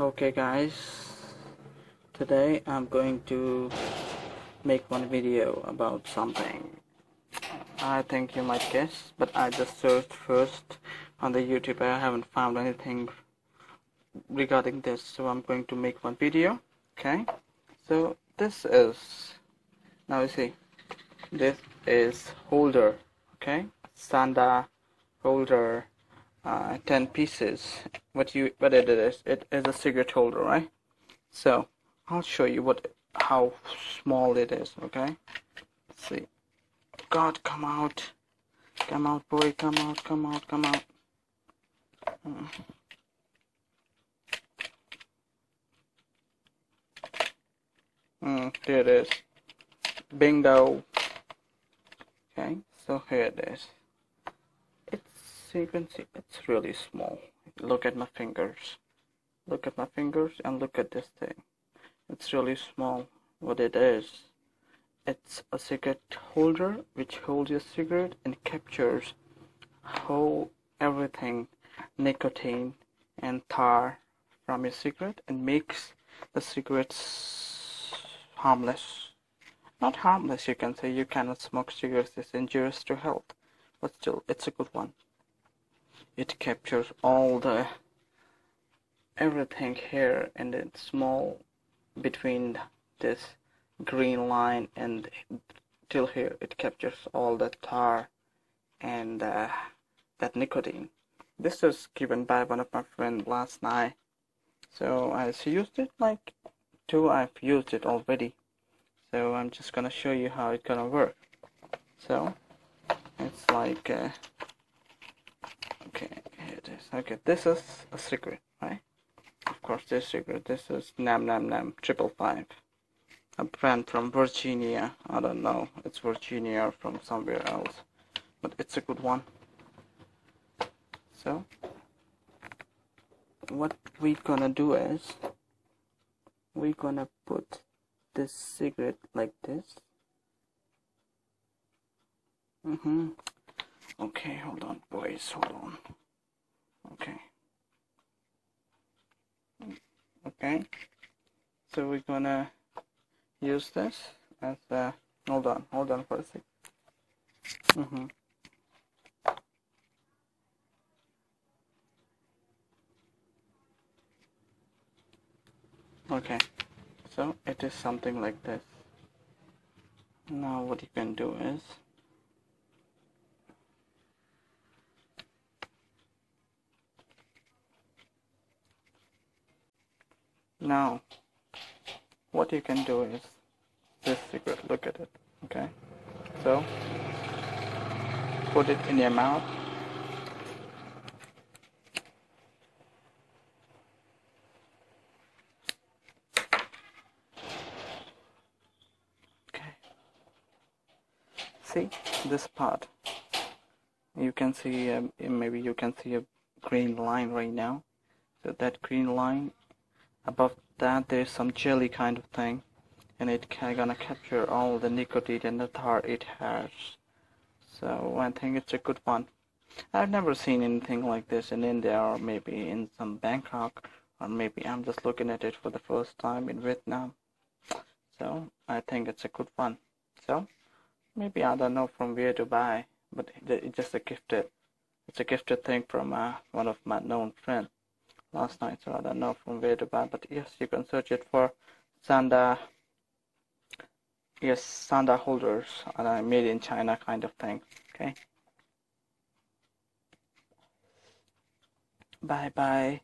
okay guys. Today I'm going to make one video about something. I think you might guess but I just searched first on the YouTube. I haven't found anything regarding this so I'm going to make one video okay? So this is now you see this is holder okay? Sanda holder uh, 10 pieces. What you what it is it is a cigarette holder right? So I'll show you what how small it is okay? Let's see. God come out. Come out boy come out come out come out. Uh. Mm, here it is. Bingo okay so here it is you can see it's really small. Look at my fingers. Look at my fingers and look at this thing. It's really small. What it is it's a cigarette holder which holds your cigarette and captures whole everything nicotine and tar from your cigarette and makes the cigarettes harmless. Not harmless you can say. You cannot smoke cigarettes it's injurious to health but still it's a good one it captures all the everything here and it's small between this green line and till here. It captures all the tar and uh, that nicotine. This was given by one of my friends last night. So I used it like two I've used it already. So I'm just gonna show you how it's gonna work. So it's like uh, here it is okay. This is a secret right? Of course this secret. This is nam nam nam triple five. A brand from Virginia. I don't know. It's Virginia or from somewhere else. But it's a good one. So what we're gonna do is we're gonna put this cigarette like this. Mm-hmm. Okay hold on boys hold on okay okay so we're gonna use this as a hold on hold on for a sec. Mm -hmm. okay so it is something like this. Now what you can do is now what you can do is this secret look at it okay? So put it in your mouth. Okay. See this part? You can see um, maybe you can see a green line right now. So that green line above that there's some jelly kind of thing and it can gonna capture all the nicotine and the tar it has. So I think it's a good one. I've never seen anything like this in India or maybe in some Bangkok or maybe I'm just looking at it for the first time in Vietnam. So I think it's a good one. So maybe I don't know from where to buy but it's just a gifted it's a gifted thing from uh, one of my known friends last night, so I don't know from where to buy, but yes, you can search it for Sanda. Yes, Sanda holders, and uh, made in China kind of thing. Okay. Bye bye.